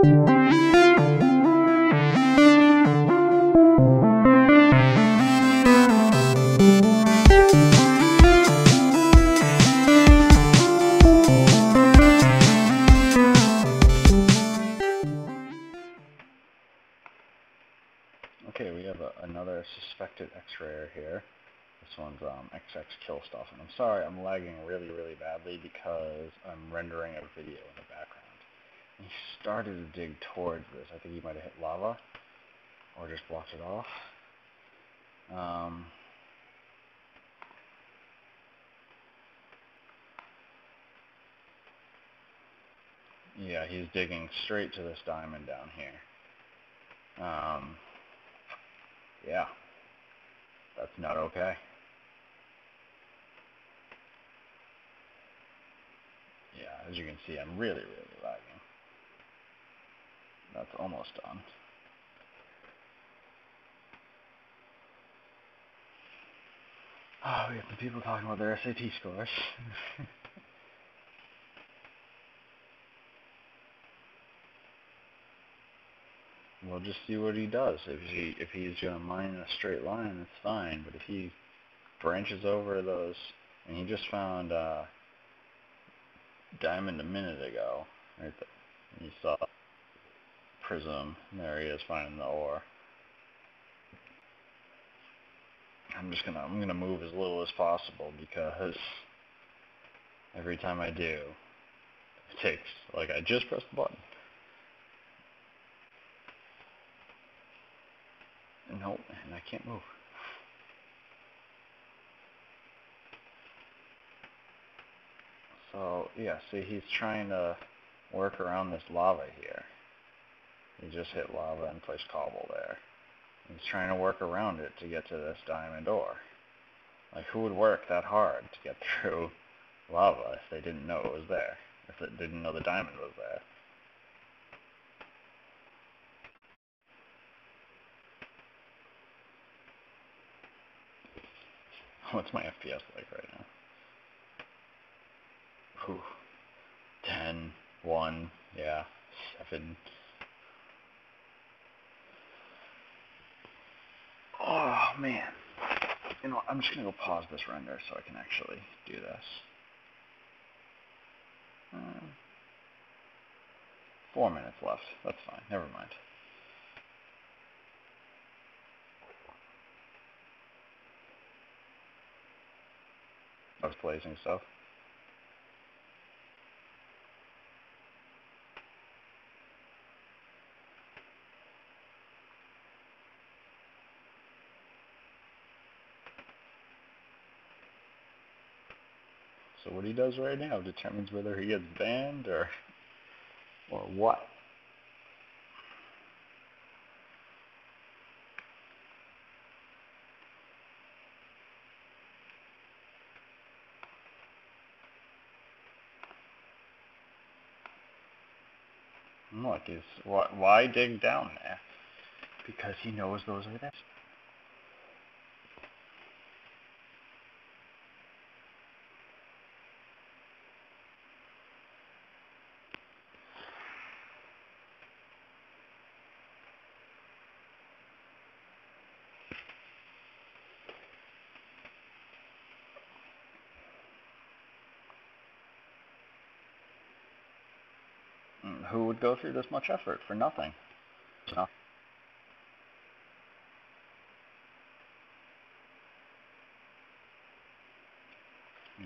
Okay, we have another suspected X-rayer here. This one's um, XX kill stuff, and I'm sorry I'm lagging really, really badly because I'm rendering a video in the background. He started to dig towards this. I think he might have hit lava, or just blocked it off. Um, yeah, he's digging straight to this diamond down here. Um, yeah, that's not okay. Yeah, as you can see, I'm really, really lagging. That's almost done. Oh, we have the people talking about their SAT scores. we'll just see what he does. If he if he's gonna mine in a straight line, that's fine. But if he branches over those, and he just found uh, diamond a minute ago, right there. You saw prism. There he is finding the ore. I'm just gonna I'm gonna move as little as possible because every time I do, it takes like I just pressed the button. No, and I can't move. So, yeah, see, he's trying to work around this lava here. He just hit lava and placed cobble there. He's trying to work around it to get to this diamond ore. Like, who would work that hard to get through lava if they didn't know it was there? If they didn't know the diamond was there? What's my FPS like right now? Whew. 10, 1, yeah, 7. Oh, man. You know, I'm just going to go pause this render so I can actually do this. Uh, four minutes left. That's fine. Never mind. I was blazing stuff. What he does right now determines whether he gets banned or or what. Look, is why, why dig down there? Because he knows those are there. Who would go through this much effort for nothing? No.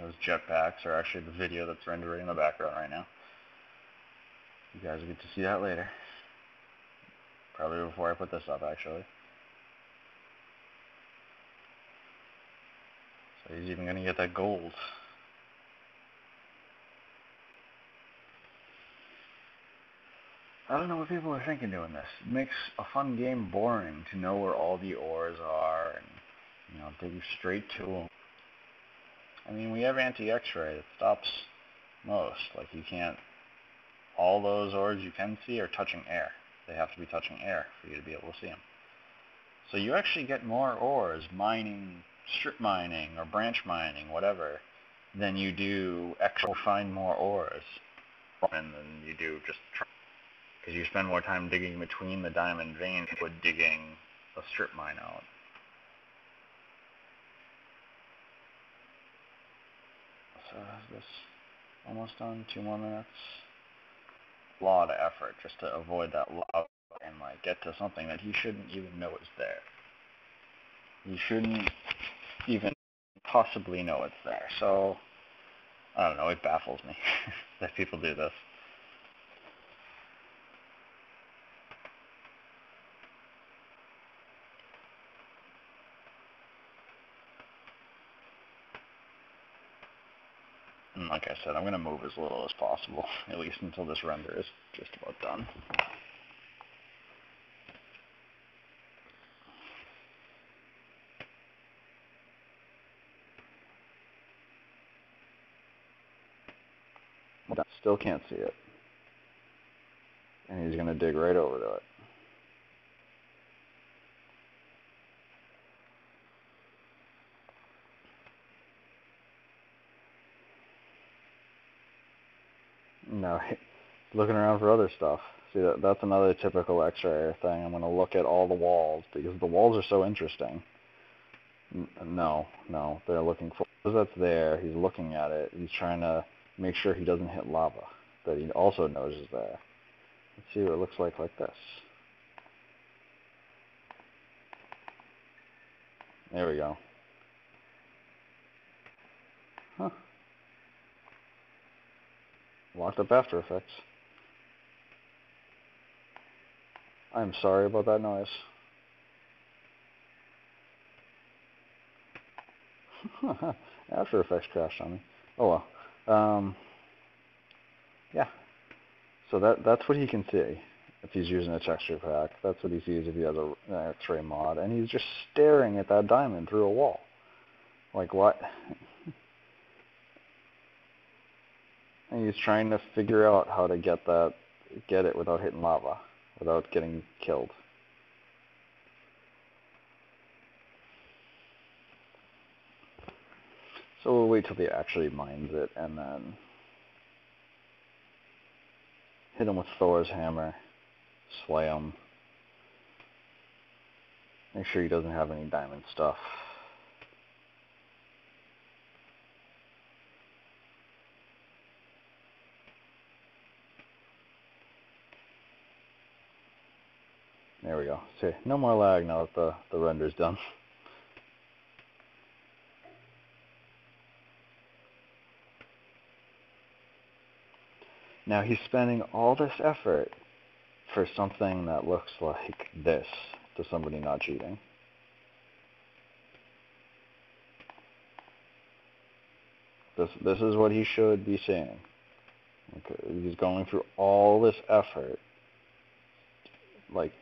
those jetpacks are actually the video that's rendering in the background right now. You guys will get to see that later. Probably before I put this up, actually. So he's even going to get that gold. I don't know what people are thinking doing this. It makes a fun game boring to know where all the ores are and, you know, dig straight to them. I mean, we have anti-X-ray that stops most. Like, you can't, all those ores you can see are touching air. They have to be touching air for you to be able to see them. So you actually get more ores mining, strip mining, or branch mining, whatever, than you do actually find more ores. And then you do just Because you spend more time digging between the diamond veins than digging a strip mine out. So is this almost done? Two more minutes? A lot of effort just to avoid that lava and like get to something that he shouldn't even know is there. He shouldn't even possibly know it's there. So I don't know, it baffles me that people do this. Said, I'm going to move as little as possible, at least until this render is just about done. Still can't see it. And he's going to dig right over to it. No, looking around for other stuff. See, that that's another typical X-ray thing. I'm going to look at all the walls because the walls are so interesting. N no, no, they're looking for that's there. He's looking at it. He's trying to make sure he doesn't hit lava that he also knows is there. Let's see what it looks like like this. There we go. Huh. Locked up After Effects. I'm sorry about that noise. After Effects crashed on me. Oh well. Um, yeah. So that that's what he can see if he's using a texture pack. That's what he sees if he has a, X-ray mod, and he's just staring at that diamond through a wall. Like what? And he's trying to figure out how to get that, get it without hitting lava, without getting killed. So we'll wait till he actually mines it and then hit him with Thor's hammer, slay him, make sure he doesn't have any diamond stuff. There we go. See, no more lag now that the, the render's done. Now he's spending all this effort for something that looks like this to somebody not cheating. This this is what he should be seeing. Okay, he's going through all this effort, like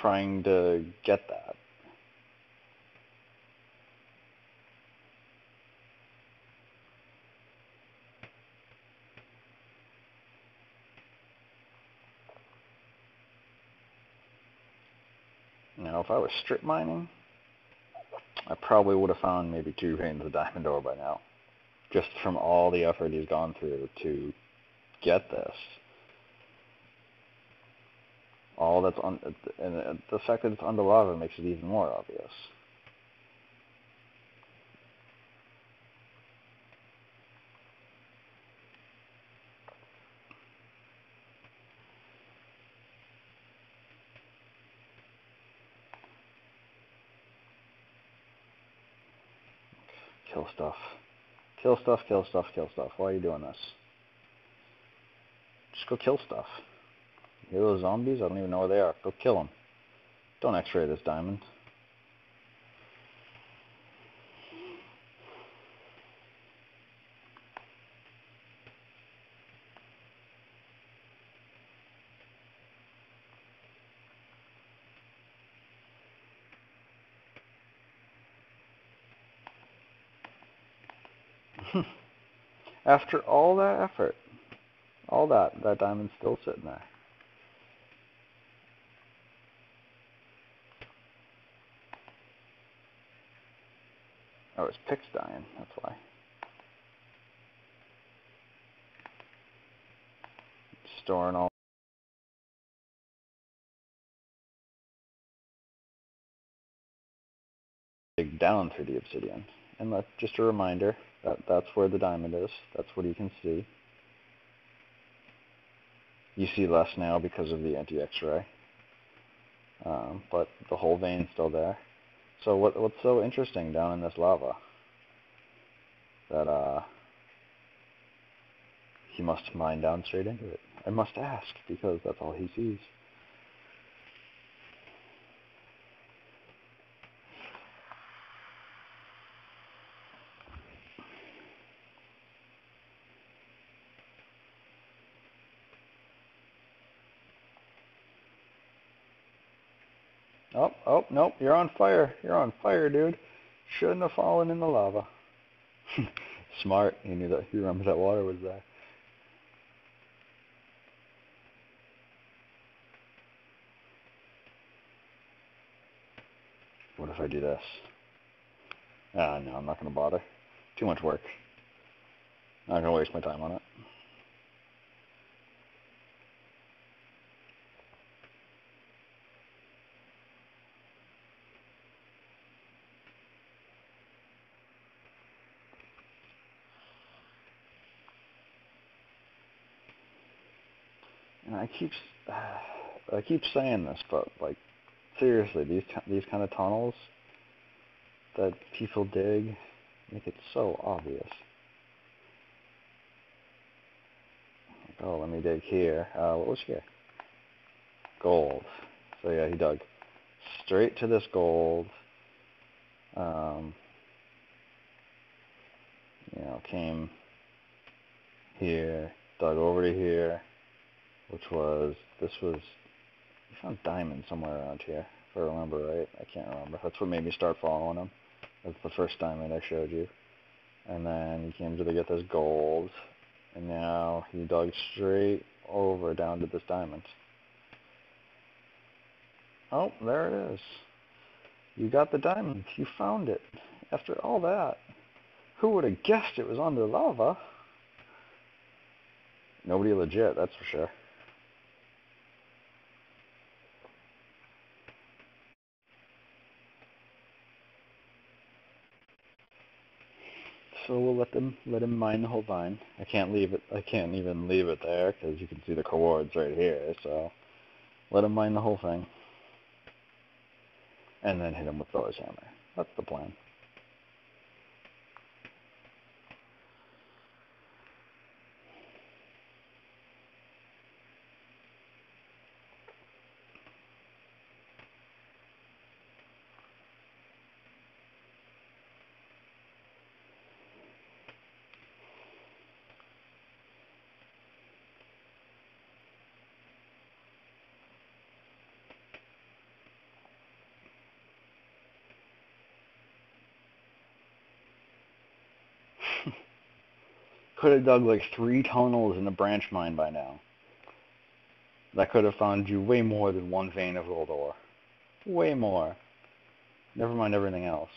trying to get that. Now, if I was strip mining, I probably would have found maybe two veins of diamond ore by now, just from all the effort he's gone through to get this. All that's on, uh, and uh, the fact that it's under lava makes it even more obvious. Kill stuff. Kill stuff, kill stuff, kill stuff. Why are you doing this? Just go kill stuff. Hear those zombies? I don't even know where they are. Go kill them. Don't x-ray this diamond. After all that effort, all that, that diamond's still sitting there. Oh, his pick's dying. That's why. Storing all. Dig down through the obsidian. And let, just a reminder that that's where the diamond is. That's what you can see. You see less now because of the anti-X-ray. Um, but the whole vein's still there. So what, what's so interesting down in this lava? That uh, he must mine down straight into it. I must ask because that's all he sees. Oh, oh, nope, you're on fire. You're on fire, dude. Shouldn't have fallen in the lava. Smart. He knew that. He remembered that water was there. What if I do this? Ah, no, I'm not going to bother. Too much work. I'm not going to waste my time on it. And I keep I keep saying this, but like seriously, these these kind of tunnels that people dig make it so obvious. Like, oh, let me dig here. Uh, what was here? Gold. So yeah, he dug straight to this gold. Um, you know, came here, dug over to here, which was this was you found diamond somewhere around here, if I remember right. I can't remember. That's what made me start following him. That's the first diamond I showed you. And then he came to the, get this gold, and now he dug straight over down to this diamond. Oh, there it is. You got the diamond. You found it. After all that, who would have guessed it was under lava? Nobody legit, that's for sure. So we'll let them let him mine the whole vine. I can't leave it. I can't even leave it there because you can see the coords right here. So let him mine the whole thing, and then hit him with Thor's hammer. That's the plan. Could have dug like three tunnels in the branch mine by now. That could have found you way more than one vein of gold ore. Way more. Never mind everything else.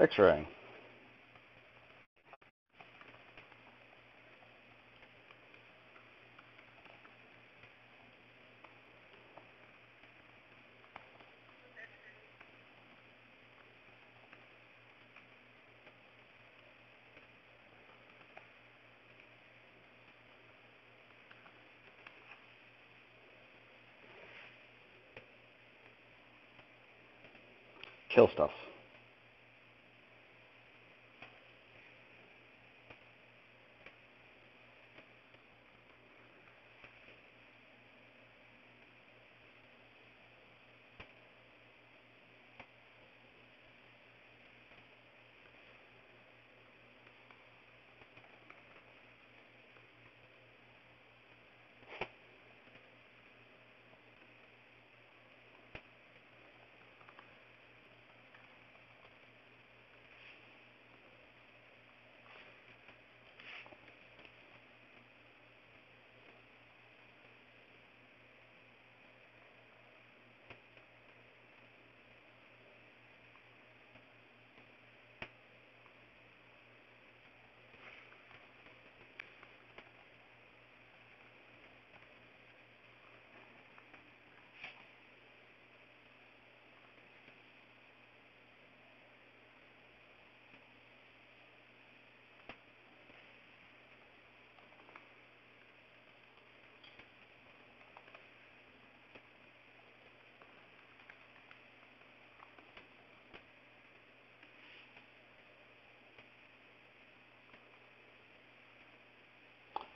X-ray. Kill stuff.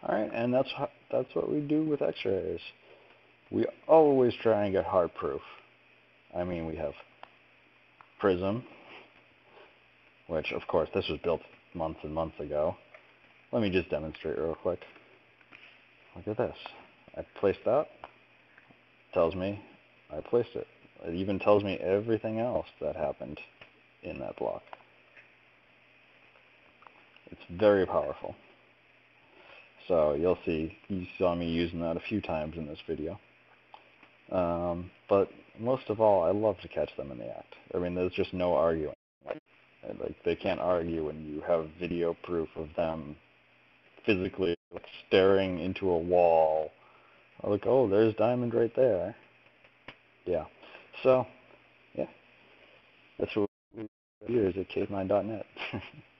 All right, and that's that's what we do with X-rays. We always try and get hard proof. I mean, we have Prism, which of course this was built months and months ago. Let me just demonstrate real quick. Look at this. I placed that. Tells me I placed it. It even tells me everything else that happened in that block. It's very powerful. So you'll see, you saw me using that a few times in this video. Um, but most of all, I love to catch them in the act. I mean, there's just no arguing. Like they can't argue when you have video proof of them physically like, staring into a wall. Like, oh, there's diamond right there. Yeah. So, yeah. That's what we do here is at CakeMine.net.